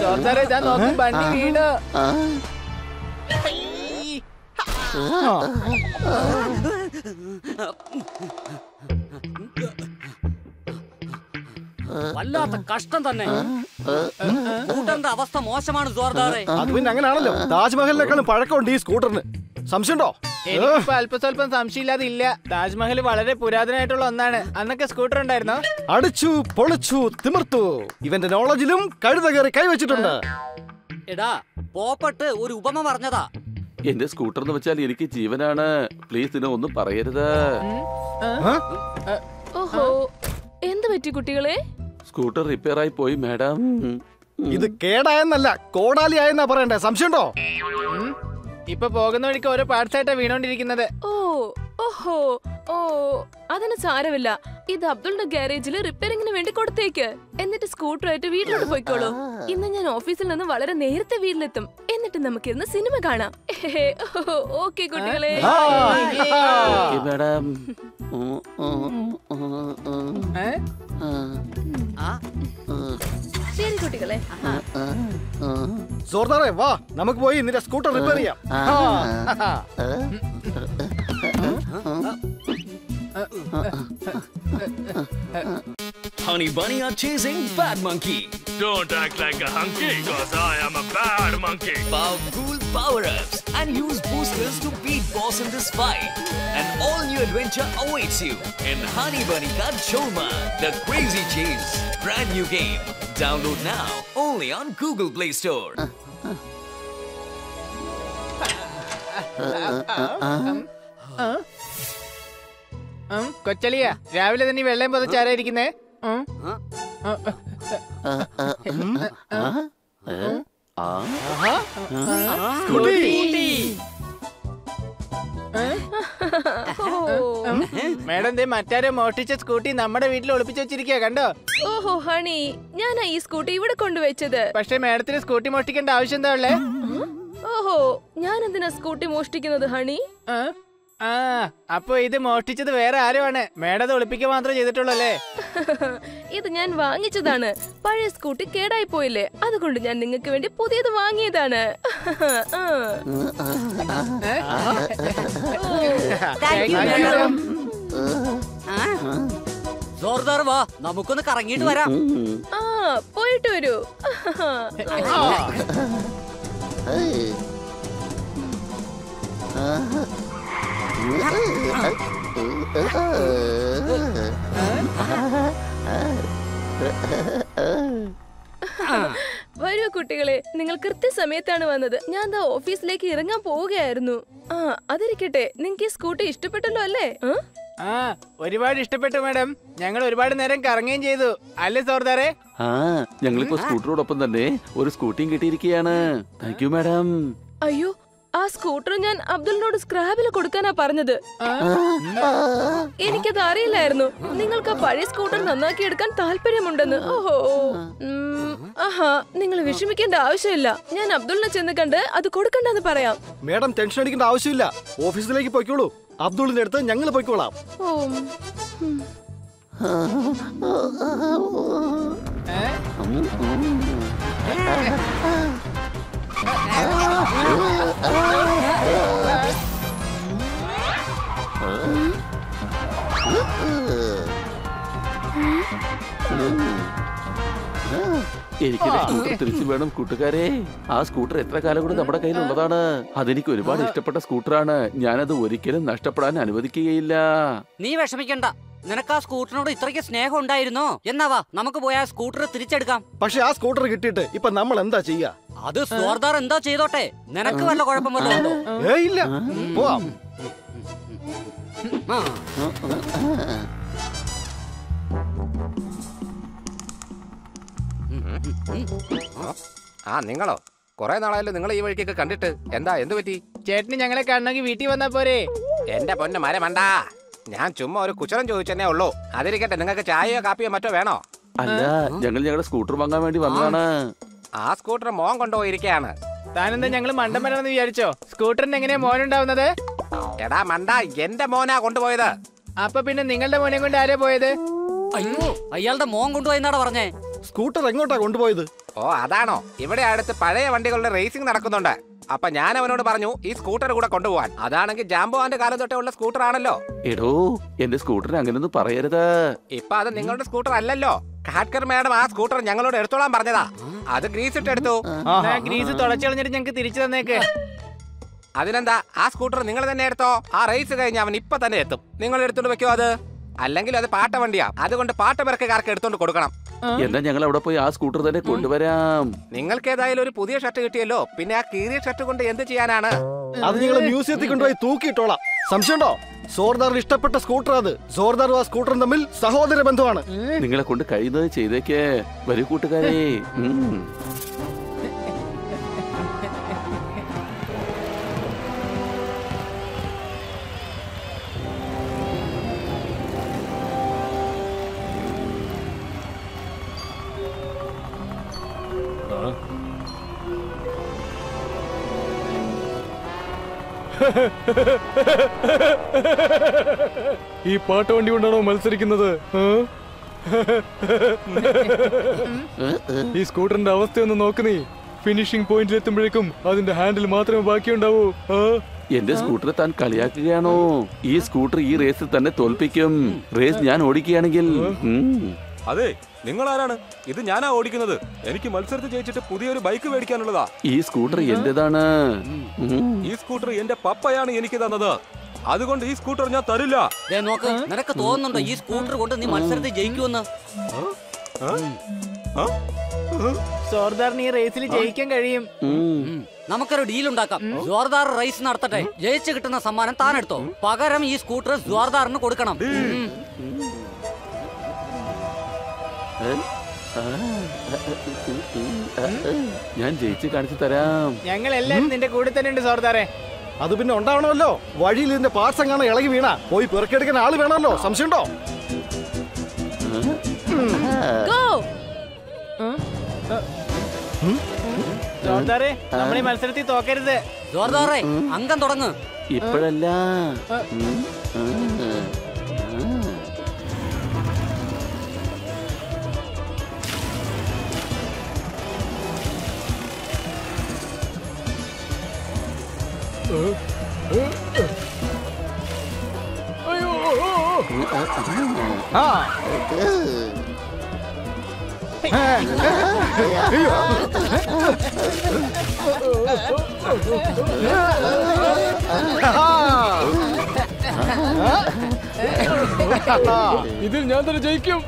ജോർജാറെ ഞാൻ നോക്കും. വണ്ടി വീണ് വല്ലാത്ത കഷ്ടം തന്നെ. സ്കൂട്ടറിന്റെ അവസ്ഥ മോശമാണ് ജോർദാറെ അത് പിന്നെ അങ്ങനെയാണല്ലോ താജ്മഹലിനേക്കാളും പഴക്കമുണ്ട് ഈ സ്കൂട്ടറിന്. സംശയമുണ്ടോ? അല്പസ്വല്പം സംശയമില്ലാതെ ഇല്ല. താജ്മഹൽ വളരെ പുരാതനമായിട്ടുള്ള ഒന്നാണ്. അന്നൊക്കെ സ്കൂട്ടർ ഉണ്ടായിരുന്നോ? അടിച്ചു പൊളിച്ചു തിമിർത്തു. ഇവന്റെ നോളജിലും കഴുത കയറി കൈവച്ചിട്ടുണ്ട്. എടാ പോപ്പട്ട് ഒരു ഉപമ പറഞ്ഞതാ. എന്റെ സ്കൂട്ടർ എന്ന് വെച്ചാൽ എനിക്ക് ജീവനാണ്. പ്ലീസ് ഇതിനെ ഒന്നും പറയരുത്. ഓഹോ എന്ത് പറ്റി കുട്ടികളെ? സ്കൂട്ടർ റിപ്പയർ ആയി പോയി മാഡം. ഇത് കേടായെന്നല്ല കോടാലിയായെന്നാ പറയണ്ടേ? സംശയമുണ്ടോ. ഇപ്പൊ പോകുന്ന വഴിക്ക് ഓരോ പാർട്സ് ആയിട്ടാ വീണോണ്ടിരിക്കുന്നത്. ഓ ഓഹോ ഓ അതിന് സാരമില്ല. ഇത് അബ്ദുളിന്റെ ഗാരേജിൽ റിപ്പയറിങ്ങിന് വേണ്ടി കൊടുത്തേക്ക്. എന്നിട്ട് സ്കൂട്ടറായിട്ട് വീട്ടിലോട്ട് പോയിക്കോളൂ. ഇന്ന് ഞാൻ ഓഫീസിൽ നിന്ന് വളരെ നേരത്തെ വീട്ടിലെത്തും. എന്നിട്ട് നമുക്ക് ഇന്ന് സിനിമ കാണാം. ഓക്കെ കുട്ടികളെ. മാഡം. ശരി കുട്ടികളെ സോർദാറെ വാ നമുക്ക് പോയി നിന്റെ സ്കൂട്ടർ റിപ്പയർ ചെയ്യാം. ആ. Honey Bunny are chasing Bad Monkey. Don't act like a hunky, cause I am a bad monkey. Power cool power ups and use boosters to beat boss in this fight. An all new adventure awaits you in Honey Bunny Ka Choma, the crazy chase. Brand new game. Download now only on Google Play Store. ഉം, കൊച്ചലിയ രാവിലെ തന്നെ ഈ വെള്ളം പതച്ചാരായിരിക്കുന്നേ ഉം. Madam ദേ മറ്റാരോ മോഷ്ടിച്ച scooty നമ്മുടെ വീട്ടിൽ ഒളിപ്പിച്ചു വെച്ചിരിക്കുക കണ്ടോ? ഓഹോ ഹണി ഞാനാ ഈ സ്കൂട്ടി ഇവിടെ കൊണ്ടുവച്ചത്. പക്ഷെ മേഡത്തിന് സ്കൂട്ടി മോഷ്ടിക്കേണ്ട ആവശ്യം എന്താ ഉള്ളേ? ഓഹോ ഞാൻ എന്തിനാ സ്കൂട്ടി മോഷ്ടിക്കുന്നത് ഹണി? ആ? അപ്പൊ ഇത് മോഷ്ടിച്ചത് വേറെ ആരുമാണ്? മേഡം അത് ഒളിപ്പിക്കുക മാത്രമേ ചെയ്തിട്ടുള്ളൂ അല്ലേ ഇത് ഞാൻ വാങ്ങിച്ചതാണ്. പഴയ സ്കൂട്ടി കേടായി പോയില്ലേ? അതുകൊണ്ട് ഞാൻ നിങ്ങൾക്ക് വേണ്ടി പുതിയത് വാങ്ങിയതാണ്. ജോർദാർ വാ. നമുക്കൊന്ന് കറങ്ങിയിട്ട് വരാം. ആ പോയിട്ട് വരൂ. വരൂ കുട്ടികളെ നിങ്ങൾ കൃത്യസമയത്താണ് വന്നത്. ഞാൻ ദാ ഓഫീസിലേക്ക് ഇറങ്ങാൻ പോവുകയായിരുന്നു. ആ അതിരിക്കട്ടെ നിങ്ങൾക്ക് ഈ സ്കൂട്ടി ഇഷ്ടപ്പെട്ടല്ലോ അല്ലേ? ആ? ആ ഒരുപാട് ഇഷ്ടപ്പെട്ടു മാഡം. ഞങ്ങൾ ഒരുപാട് നേരം കറങ്ങുകയും ചെയ്തു. അല്ലേ സോർദാറെ ആ ഞങ്ങളിപ്പോ സ്കൂട്ടറോടൊപ്പം തന്നെ ഒരു സ്കൂട്ടിയും കിട്ടിയിരിക്കുകയാണ്. താങ്ക് യു മാഡം അയ്യോ ആ സ്കൂട്ടർ ഞാൻ അബ്ദുലിനോട് സ്ക്രാബിൽ കൊടുക്കാനാ പറഞ്ഞത്. എനിക്കത് അറിയില്ലായിരുന്നു. നിങ്ങൾക്ക് ആ പഴയ സ്കൂട്ടർ നന്നാക്കി എടുക്കാൻ താല്പര്യമുണ്ടെന്ന്. ഓഹോ. ആഹാ നിങ്ങൾ വിഷമിക്കേണ്ട ആവശ്യമില്ല. ഞാൻ അബ്ദുളിനെ ചെന്ന് കണ്ട് അത് കൊടുക്കണ്ടെന്ന് പറയാം. മേഡം ടെൻഷൻ അടിക്കേണ്ട ആവശ്യമില്ല. ഓഫീസിലേക്ക് പോയിക്കോളൂ. അബ്ദുളിന്റെ അടുത്ത് ഞങ്ങൾ പോയിക്കോളാം. ഓ. ഉം. എനിക്ക് സ്കൂട്ടർ തിരിച്ചു വേണം കൂട്ടുകാരെ. ആ സ്കൂട്ടർ എത്ര കാലം കൂടി നമ്മുടെ കയ്യിലുള്ളതാണ്? അതെനിക്ക് ഒരുപാട് ഇഷ്ടപ്പെട്ട സ്കൂട്ടറാണ്. ഞാനത് ഒരിക്കലും നഷ്ടപ്പെടാൻ അനുവദിക്കുകയില്ല. നീ വിഷമിക്കണ്ട. നിനക്ക് ആ സ്കൂട്ടറിനോട് ഇത്രയ്ക്ക് സ്നേഹം ഉണ്ടായിരുന്നോ. എന്നാവാ നമുക്ക് പോയി ആ സ്കൂട്ടർ തിരിച്ചെടുക്കാം. പക്ഷെ ആ സ്കൂട്ടർ കിട്ടിയിട്ട് ഇപ്പൊ നമ്മൾ എന്താ ചെയ്യാ? അത് സോർദാർ എന്താ ചെയ്തോട്ടെ? നിനക്ക് വല്ല കുഴപ്പം വല്ല ഏ ഇല്ല. പോവാം. ആ. ആ നിങ്ങളോ? കുറെ നാളായല്ലോ നിങ്ങൾ ഈ വഴിക്കൊക്കെ കണ്ടിട്ട്. എന്താ എന്ത് പറ്റി? ചേട്ടന് ഞങ്ങളെ കാണണമെങ്കിൽ വീട്ടിൽ വന്നാ പോരെ. എന്റെ പൊന്ന് മരം വേണ്ട ഞാൻ ചുമ്മാ ഒരു കുച്ചറം ചോദിച്ചെന്നേ ഉള്ളൂ. അതിരിക്കട്ടെ നിങ്ങൾക്ക് ചായയോ കാപ്പിയോ മറ്റോ വേണോ? അല്ല ഞങ്ങൾ ഞങ്ങളുടെ സ്കൂട്ടർ വാങ്ങാൻ വേണ്ടി വന്നതാണ്. ആ സ്കൂട്ടർ മോൻ കൊണ്ടുപോയിരിക്കയാണ്. താനെന്താ ഞങ്ങൾ വരണമെന്ന് വിചാരിച്ചോ? സ്കൂട്ടറിന് എങ്ങനെയാ മോനുണ്ടാവുന്നത് എടാ മണ്ട എന്റെ മോനാ കൊണ്ടുപോയത്. അപ്പൊ പിന്നെ നിങ്ങളുടെ മോനെ കൊണ്ട് ആരാ പോയത്? അയ്യോ അയാളുടെ മോൻ കൊണ്ടുപോയെന്നാടാ പറഞ്ഞേ. സ്കൂട്ടർ എങ്ങോട്ടാ കൊണ്ടുപോയത്? ഓ അതാണോ. ഇവിടെ അടുത്ത് പഴയ വണ്ടികളുടെ റേസിംഗ് നടക്കുന്നുണ്ട്. അപ്പൊ ഞാൻ അവനോട് പറഞ്ഞു ഈ സ്കൂട്ടർ കൂടെ കൊണ്ടുപോവാൻ. അതാണെങ്കിൽ ജാംബോന്റെ കാലം തൊട്ടേ ഉള്ള സ്കൂട്ടർ ആണല്ലോ എടോ എന്റെ സ്കൂട്ടറിന് അങ്ങനെയൊന്നും പറയരുത്. ഇപ്പൊ അത് നിങ്ങളുടെ സ്കൂട്ടർ അല്ലല്ലോ കാട്കർ മാഡം ആ സ്കൂട്ടർ ഞങ്ങളോട് എടുത്തോളാൻ പറഞ്ഞതാ. അത് ഗ്രീസ് ഇട്ട് എടുത്തു ഗ്രീസ് തുടച്ചളഞ്ഞിട്ട് ഞങ്ങൾക്ക് തിരിച്ചു തന്നേക്ക്. അതിനെന്താ? ആ സ്കൂട്ടർ നിങ്ങൾ തന്നെ എടുത്തോ? ആ റേസ് കഴിഞ്ഞ് അവൻ ഇപ്പൊ തന്നെ എത്തും. നിങ്ങൾ എടുത്തോണ്ട് വെക്കോ അത്. അല്ലെങ്കിൽ അത് പാട്ട വണ്ടിയാ. അതുകൊണ്ട് പാട്ടപിറക്കുകാർക്ക് എടുത്തോണ്ട് കൊടുക്കണം. എന്നാ ഞങ്ങൾ അവിടെ പോയി ആ സ്കൂട്ടർ തന്നെ കൊണ്ടുവരാം. നിങ്ങൾക്ക് ഏതായാലും ഒരു പുതിയ ഷർട്ട് കിട്ടിയല്ലോ. പിന്നെ ആ കീറിയ ഷർട്ട് കൊണ്ട് എന്ത് ചെയ്യാനാണ്? അത് നിങ്ങൾ മ്യൂസിയത്തിൽ കൊണ്ടുപോയി തൂക്കിയിട്ടോളാം. സംശയമുണ്ടോ? സോർദാർ ഇഷ്ടപ്പെട്ട സ്കൂട്ടർ അത്. സോർദാർ ആ സ്കൂട്ടറും തമ്മിൽ സഹോദര ബന്ധമാണ് നിങ്ങളെ കൊണ്ട് കഴിയുന്നത് ചെയ്തേക്കേ. വരൂ കൂട്ടുകാരെ. ഈ പാട്ട് വണ്ടി കൊണ്ടാണോ മത്സരിക്കുന്നത്? ഈ സ്കൂട്ടറിന്റെ അവസ്ഥയൊന്ന് നോക്ക് നീ. ഫിനിഷിംഗ് പോയിന്റിൽ എത്തുമ്പോഴേക്കും അതിന്റെ ഹാൻഡിൽ മാത്രമേ ബാക്കിയുണ്ടാവൂ? എന്റെ സ്കൂട്ടർ താൻ കളിയാക്കുകയാണോ? ഈ സ്കൂട്ടർ ഈ റേസിൽ തന്നെ തോൽപ്പിക്കും. റേസ് ഞാൻ ഓടിക്കുകയാണെങ്കിൽ. അതെ നിങ്ങൾ ആരാണ് ഇത് ഞാനാ ഓടിക്കുന്നത്. എനിക്ക് മത്സരത്തിൽ ജയിച്ചിട്ട് പുതിയൊരു ബൈക്ക് മേടിക്കാനുള്ളതാ. ഈ സ്കൂട്ടർ എന്റേതാണ്? ഈ സ്കൂട്ടർ എന്റെ പപ്പയാണ് എനിക്ക് തന്നത്. അതുകൊണ്ട് ഈ സ്കൂട്ടർ ഞാൻ തരില്ല. ദേ നോക്ക് നിനക്ക് തോന്നുന്നുണ്ടോ ഈ സ്കൂട്ടർ കൊണ്ട് നീ മത്സരത്തിൽ ജയിക്കുമെന്ന്? ജോർദാറിന് ഈ റേസിൽ ജയിക്കാൻ കഴിയും. നമുക്കൊരു ഡീൽ ഉണ്ടാക്കാം. ജോർദാർ റേസ് നടത്തട്ടെ. ജയിച്ചു കിട്ടുന്ന സമ്മാനം താനെടുത്തോ. പകരം ഈ സ്കൂട്ടർ ജോർദാറിന് കൊടുക്കണം. ഞാൻ ജയിച്ച് കാണിച്ചു തരാം. ഞങ്ങൾ എല്ലാരും നിന്റെ കൂടെ തന്നെ ഉണ്ട് സോർദാറെ അത് പിന്നെ ഉണ്ടാവണമല്ലോ. വഴിയിൽ ഇതിന്റെ പാർട്സ് എങ്ങാണ് ഇളകി വീണ. പോയി പെറുക്കെടുക്കാൻ ആൾ വേണമല്ലോ. സംശയമുണ്ടോ? ഗോ. സോർദാറെ നമ്മൾ ഈ മത്സരത്തിൽ തോക്കരുത്. ജോർദാറെ അംഗം തുടങ്ങ്. ഇപ്പോഴല്ല. ആ ഇതിൽ ഞാൻ തന്നെ ജയിക്കും.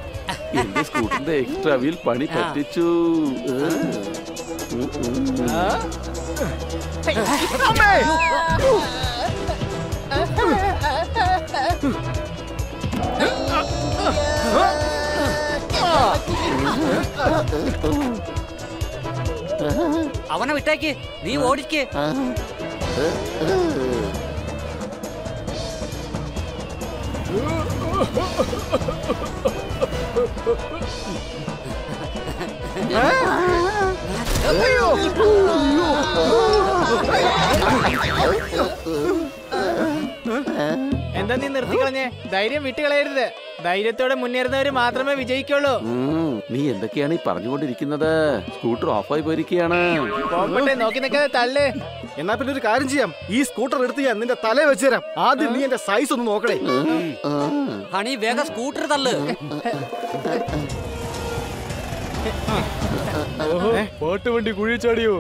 എന്റെ സ്കൂട്ടറിന്റെ എക്സ്ട്രാ വീൽ പണി പറ്റിച്ചു. അവനെ വിട്ടേക്ക്. നീ ഓടിക്ക്. എന്താ നീ നിർത്തി കളഞ്ഞേ? ധൈര്യം വിട്ടുകളയരുത് ധൈര്യത്തോടെ മുന്നേറുന്നവര് മാത്രമേ വിജയിക്കുള്ളൂ. നീ എന്തൊക്കെയാണ് ഈ പറഞ്ഞുകൊണ്ടിരിക്കുന്നത്? സ്കൂട്ടർ ഓഫായി പോയിരിക്കുകയാണ്. നോക്കി നിൽക്കാതെ തള്ളേ. എന്നാ പിന്നെ ഒരു കാര്യം ചെയ്യാം. ഈ സ്കൂട്ടർ എടുത്ത് ഞാൻ നിന്റെ തല വെച്ച് തരാം. ആദ്യം നീ എന്റെ സൈസ് ഒന്ന് നോക്കണേ. ഹണി വേഗം സ്കൂട്ടർ തള്ളു. പാട്ട് വണ്ടി കുഴി ചാടിയോ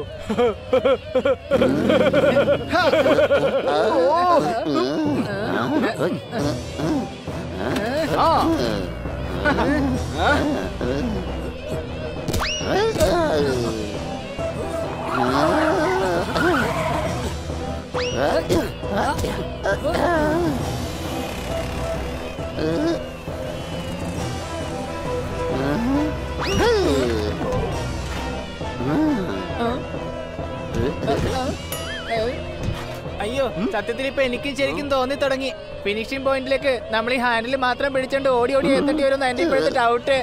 അയ്യോ സത്യത്തിൽ ഇപ്പൊ എനിക്കും ശരിക്കും തോന്നി തുടങ്ങി. ഫിനിഷിംഗ് പോയിന്റിലേക്ക് നമ്മൾ ഈ ഹാൻഡിൽ മാത്രം പിടിച്ചോണ്ട് ഓടി ഓടി എത്തേണ്ടി വരും എന്റെ ഇപ്പോഴത്തെ ഡൗട്ട്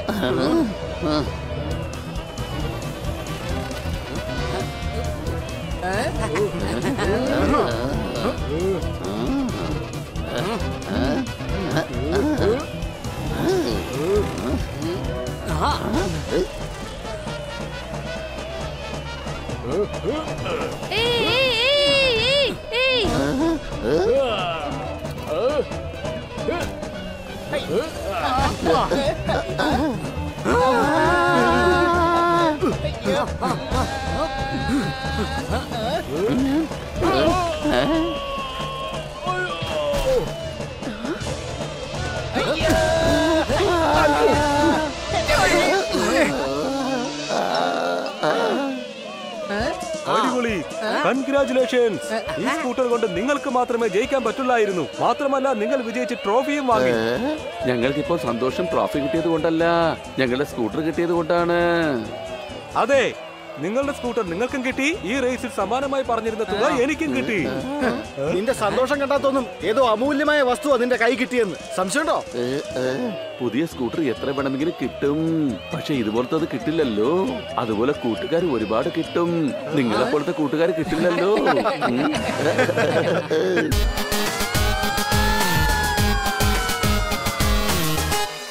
에이 에이 에이 에이 에이 കൺഗ്രാചുലേഷൻസ് ഈ സ്കൂട്ടർ കൊണ്ട് നിങ്ങൾക്ക് മാത്രമേ ജയിക്കാൻ പറ്റുള്ളായിരുന്നു. മാത്രമല്ല നിങ്ങൾ വിജയിച്ച് ട്രോഫിയും വാങ്ങി. ഞങ്ങൾക്കിപ്പോ സന്തോഷം ട്രോഫി കിട്ടിയത് കൊണ്ടല്ല. ഞങ്ങളുടെ സ്കൂട്ടർ കിട്ടിയത് കൊണ്ടാണ്. അതെ നിങ്ങളുടെ സ്കൂട്ടർ നിങ്ങൾക്കും കിട്ടി. ഈ റേസിൽ സമാനമായി പറഞ്ഞിരുന്ന തുക എനിക്കും കിട്ടി. നിന്റെ സന്തോഷം കണ്ടാ തോന്നും ഏതോ അമൂല്യമായ വസ്തു നിന്റെ കൈ കിട്ടിയെന്ന്. സംശയമുണ്ടോ? പുതിയ സ്കൂട്ടർ എത്ര വേണമെങ്കിലും കിട്ടും. പക്ഷെ ഇതുപോലത്തെ അത് കിട്ടില്ലല്ലോ. അതുപോലെ കൂട്ടുകാർ ഒരുപാട് കിട്ടും. നിങ്ങളെ പോലത്തെ കൂട്ടുകാർ കിട്ടില്ലല്ലോ.